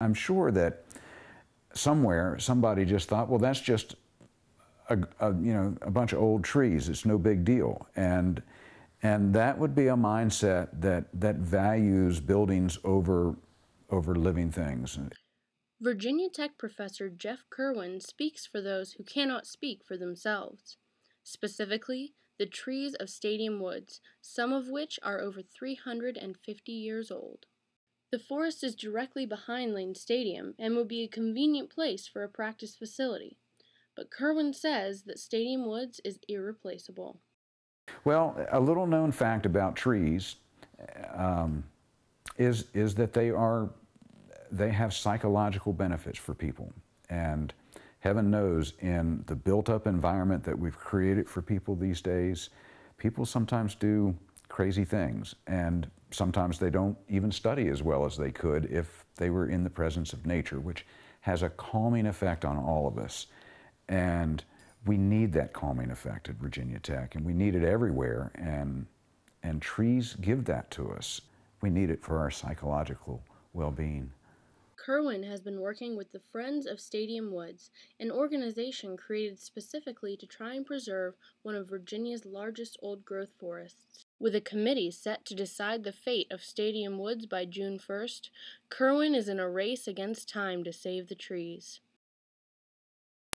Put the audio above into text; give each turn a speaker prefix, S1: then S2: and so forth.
S1: I'm sure that somewhere somebody just thought, well, that's just a, a, you know a bunch of old trees. It's no big deal, and and that would be a mindset that that values buildings over over living things.
S2: Virginia Tech professor Jeff Kirwan speaks for those who cannot speak for themselves. Specifically, the trees of Stadium Woods, some of which are over 350 years old. The forest is directly behind Lane Stadium and would be a convenient place for a practice facility. But Kirwan says that Stadium Woods is irreplaceable.
S1: Well, a little known fact about trees um, is, is that they are they have psychological benefits for people. And heaven knows, in the built up environment that we've created for people these days, people sometimes do crazy things. And sometimes they don't even study as well as they could if they were in the presence of nature, which has a calming effect on all of us. And we need that calming effect at Virginia Tech, and we need it everywhere. And, and trees give that to us. We need it for our psychological well being.
S2: Kirwan has been working with the Friends of Stadium Woods, an organization created specifically to try and preserve one of Virginia's largest old growth forests. With a committee set to decide the fate of Stadium Woods by June 1st, Kirwan is in a race against time to save the trees.